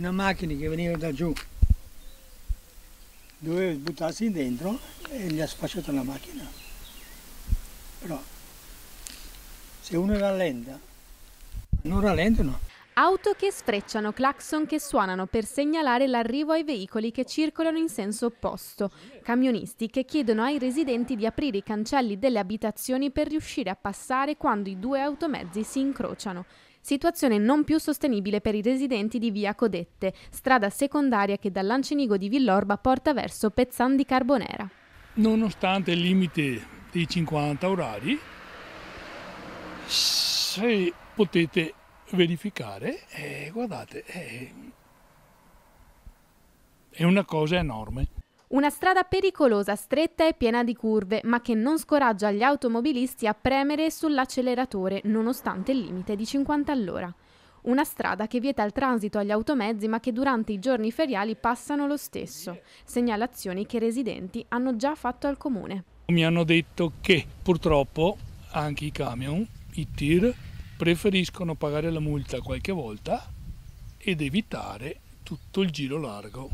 una macchina che veniva da giù, doveva buttarsi dentro e gli ha sfasciato la macchina. Però se uno rallenta, non rallentano. Auto che sfrecciano, clacson che suonano per segnalare l'arrivo ai veicoli che circolano in senso opposto. Camionisti che chiedono ai residenti di aprire i cancelli delle abitazioni per riuscire a passare quando i due automezzi si incrociano. Situazione non più sostenibile per i residenti di via Codette, strada secondaria che dall'Ancenigo di Villorba porta verso Pezzan di Carbonera. Nonostante il limite dei 50 orari, se potete verificare, eh, guardate, eh, è una cosa enorme. Una strada pericolosa, stretta e piena di curve, ma che non scoraggia gli automobilisti a premere sull'acceleratore nonostante il limite di 50 all'ora. Una strada che vieta il transito agli automezzi ma che durante i giorni feriali passano lo stesso. Segnalazioni che i residenti hanno già fatto al comune. Mi hanno detto che purtroppo anche i camion, i tir, preferiscono pagare la multa qualche volta ed evitare tutto il giro largo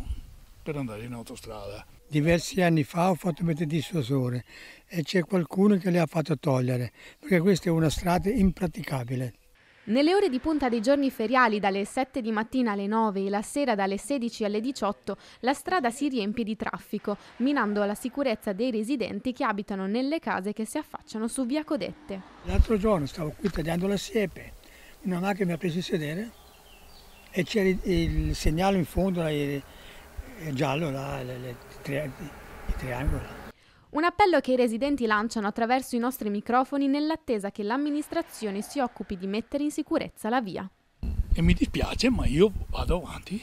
per andare in autostrada. Diversi anni fa ho fatto mettere dissuasore e c'è qualcuno che le ha fatto togliere perché questa è una strada impraticabile. Nelle ore di punta dei giorni feriali dalle 7 di mattina alle 9 e la sera dalle 16 alle 18 la strada si riempie di traffico, minando la sicurezza dei residenti che abitano nelle case che si affacciano su via Codette. L'altro giorno stavo qui tagliando la siepe, una macchina mi ha preso il sedere e c'era il segnale in fondo, il giallo, là, le, le, i triangoli. Un appello che i residenti lanciano attraverso i nostri microfoni nell'attesa che l'amministrazione si occupi di mettere in sicurezza la via. E mi dispiace, ma io vado avanti.